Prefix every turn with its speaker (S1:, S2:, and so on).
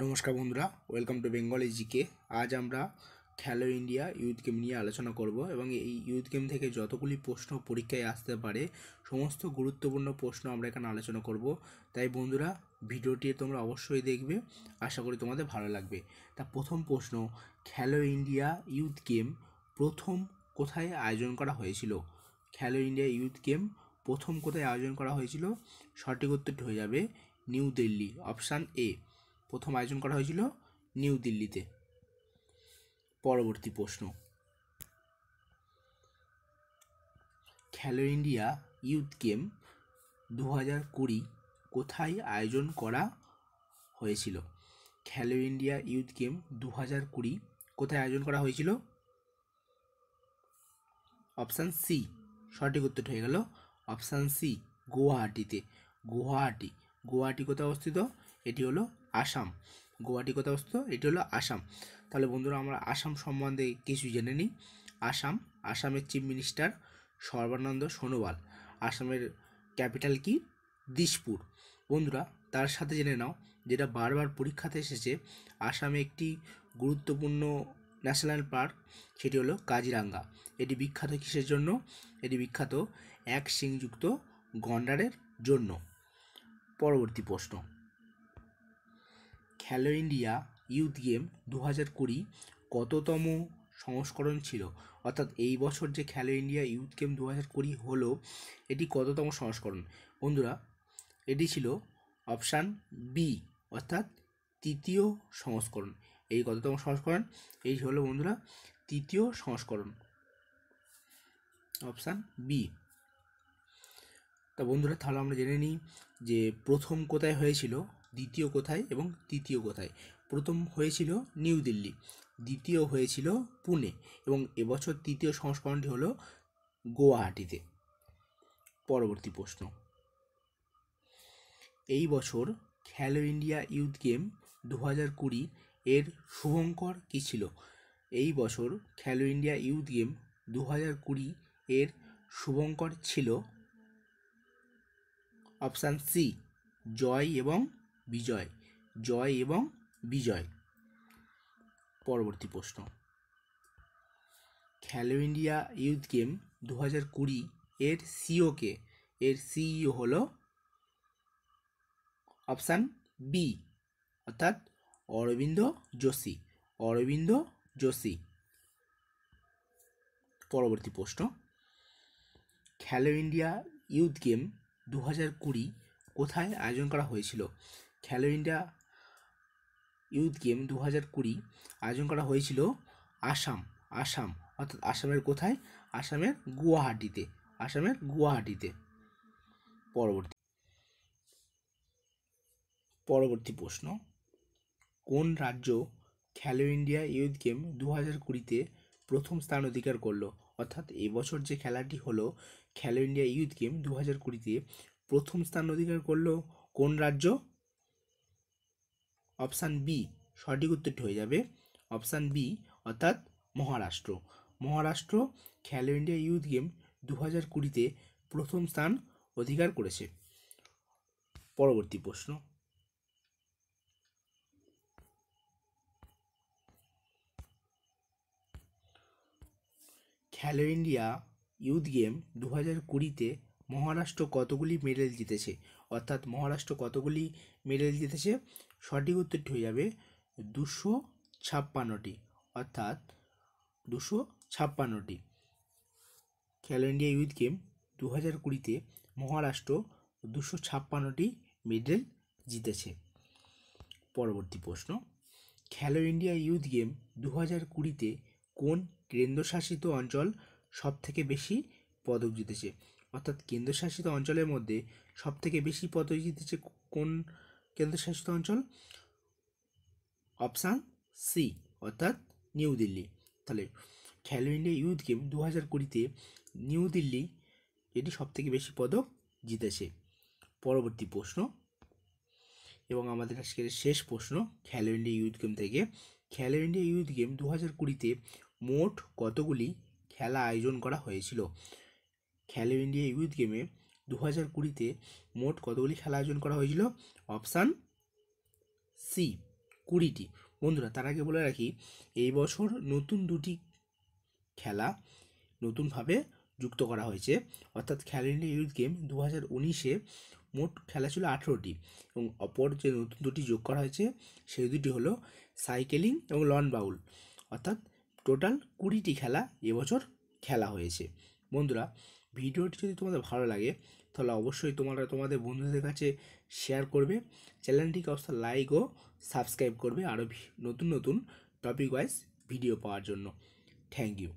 S1: নমস্কার বন্ধুরা welcome to Bengal GK আজ আমরা খেলো ইন্ডিয়া ইউথ গেম নিয়ে আলোচনা করব এবং এই ইউথ গেম থেকে যতগুলি প্রশ্ন পরীক্ষায় আসতে পারে, সমস্ত গুরুত্বপূর্ণ প্রশ্ন আমরা এখানে আলোচনা করব। তাই বন্ধুরা, ভিডিওটি তোমরা অবশ্যই দেখবে, আশা করি তোমাদের ভালো লাগবে। তা প্রথম প্রশ্ন খেলো ইন্ডিয়া ইউথ গেম প্রথম কোথায় আয়োজন করা হয়েছিল? খেলো ইন্ডিয়া ইউথ গেম প্রথম কোথায় আয়োজন করা হয়েছিল? সঠিক উত্তরটি হয়ে যাবে নিউ দিল্লি অপশান এ প্রথম আয়োজন করা হয়েছিল নিউ দিল্লিতে। পরবর্তী প্রশ্ন। খেলো ইন্ডিয়া ইউথ গেম দু হাজার কুড়ি কোথায় আয়োজন করা হয়েছিল? খেলো ইন্ডিয়া ইউথ গেম দু হাজার কুড়ি কোথায় আয়োজন করা হয়েছিল? Option C. সঠিক উত্তরটা হয়ে গেল। অপশান সি, গুয়াহাটিতে। গুয়াহাটি। গুয়াহাটি কোথায় অবস্থিত? এটি হলো আসাম। গুয়াহাটি কোথায় অবস্থিত? এটি হলো আসাম। তাহলে বন্ধুরা, আমরা আসাম সম্বন্ধে কিছু জেনে নিই। আসাম, আসামের চিফ মিনিস্টার সর্বানন্দ সোনোয়াল। আসামের ক্যাপিটাল কি? দিশপুর বন্ধুরা, তার সাথে জেনে নাও, যেটা বারবার পরীক্ষাতে এসেছে, আসামে একটি গুরুত্বপূর্ণ ন্যাশনাল পার্ক, সেটি হলো কাজিরাঙ্গা। এটি বিখ্যাত কিসের জন্য? এটি বিখ্যাত এক সিংযুক্ত গন্ডারের জন্য। পরবর্তী প্রশ্ন। খেলো ইন্ডিয়া ইউথ গেম দু হাজার কুড়ি কততম সংস্করণ ছিল? অর্থাৎ এই বছর যে খেলো ইন্ডিয়া ইউথ গেম দু হাজার কুড়ি হলো, এটি কততম সংস্করণ? বন্ধুরা, এটি ছিল অপশান বি, অর্থাৎ তৃতীয় সংস্করণ। এই কততম সংস্করণ? এই হলো বন্ধুরা, তৃতীয় সংস্করণ। Option B. তা বন্ধুরা, তাহলে আমরা জেনে নিই যে প্রথম কোথায় হয়েছিল? দ্বিতীয় কোথায় এবং তৃতীয় কোথায়? প্রথম হয়েছিল নিউ দিল্লি, দ্বিতীয় হয়েছিল পুনে এবং এবছর তৃতীয় সংস্করণটি হলো গুয়াহাটিতে। পরবর্তী প্রশ্ন। এই বছর খেলো ইন্ডিয়া ইউথ গেম দু হাজার কুড়ি এর শুভঙ্কর কী ছিল? এই বছর খেলো ইন্ডিয়া ইউথ গেম দু হাজার কুড়ি এর শুভঙ্কর ছিল অপশান সি, জয় এবং বিজয়, জয় এবং বিজয়। পরবর্তী প্রশ্ন। খেলো ইন্ডিয়া ইউথ গেম দু হাজার কুড়ি এর সিওকে এর সিইও হল অপশান বি অর্থাৎ অরবিন্দ যোশী অরবিন্দ যোশী। পরবর্তী প্রশ্ন। খেলো ইন্ডিয়া ইউথ গেম দু হাজার কুড়ি কোথায় আয়োজন করা হয়েছিল? খেলো ইন্ডিয়া ইউথ গেম দু হাজার কুড়ি আয়োজন করা হয়েছিল আসাম আসাম, অর্থাৎ আসামের কোথায়? আসামের গুয়াহাটিতে আসামের গুয়াহাটিতে। পরবর্তী পরবর্তী প্রশ্ন। কোন রাজ্য খেলো ইন্ডিয়া ইউথ গেম দু হাজার কুড়িতে প্রথম স্থান অধিকার করল? অর্থাৎ এবছর যে খেলাটি হলো খেলো ইন্ডিয়া ইউথ গেম দু হাজার কুড়িতে প্রথম স্থান অধিকার করল কোন রাজ্য? অপশান বি সঠিক উত্তরটি হয়ে যাবে। অপশান বি অর্থাৎ মহারাষ্ট্র। মহারাষ্ট্র খেলো ইন্ডিয়া ইউথ গেম দু হাজার কুড়িতে প্রথম স্থান অধিকার করেছে। পরবর্তী প্রশ্ন। খেলো ইন্ডিয়া ইউথ গেম দু হাজার কুড়িতে মহারাষ্ট্র কতগুলি মেডেল জিতেছে? অর্থাৎ মহারাষ্ট্র কতগুলি মেডেল জিতেছে? সঠিক উত্তরটি হয়ে যাবে দুশো ছাপ্পান্নটি। অর্থাৎ দুশো ছাপ্পান্নটি। খেলো ইন্ডিয়া ইউথ গেম দু হাজার কুড়িতে মহারাষ্ট্র দুশো ছাপ্পান্নটি মেডেল জিতেছে। পরবর্তী প্রশ্ন। খেলো ইন্ডিয়া ইউথ গেম দু হাজার কুড়িতে কোন কেন্দ্রশাসিত অঞ্চল সব থেকে বেশি পদক জিতেছে? অর্থাৎ কেন্দ্রশাসিত অঞ্চলের মধ্যে সব থেকে বেশি পদক জিতেছে কোন কেন্দ্রশাসিত অঞ্চল? অপশান সি, অর্থাৎ নিউ দিল্লি। তাহলে খেলো ইন্ডিয়া ইউথ গেম দু হাজার কুড়িতে নিউ দিল্লি এটি সব থেকে বেশি পদক জিতেছে। পরবর্তী প্রশ্ন। এবং আমাদের আজকের শেষ প্রশ্ন, খেলো ইন্ডিয়া ইউথ গেম থেকে। খেলো ইন্ডিয়া ইউথ গেম দু হাজার কুড়িতে মোট কতগুলি খেলা আয়োজন করা হয়েছিল? খেলো ইন্ডিয়া ইউথ গেমে দু হাজার কুড়িতে মোট কতগুলি খেলা আয়োজন করা হয়েছিল? অপশান সি, কুড়িটি। বন্ধুরা, তার আগে বলে রাখি, এই বছর নতুন দুটি খেলা নতুনভাবে যুক্ত করা হয়েছে। অর্থাৎ খেলো ইন্ডিয়া ইউথ গেম দু হাজার উনিশে মোট খেলা ছিল আঠেরোটি এবং অপর যে নতুন দুটি যোগ করা হয়েছে, সেই দুটি হলো সাইকেলিং এবং লন বাউল। অর্থাৎ টোটাল কুড়িটি খেলা এবছর খেলা হয়েছে। বন্ধুরা ভিডিওটি যদি তোমাদের ভালো লাগে, তাহলে অবশ্যই তোমরা তোমাদের বন্ধুদের কাছে শেয়ার করবে। চ্যানেলটিকে অবশ্য লাইক ও সাবস্ক্রাইব করবে, আরও নতুন নতুন টপিক ওয়াইজ ভিডিও পাওয়ার জন্য। Thank you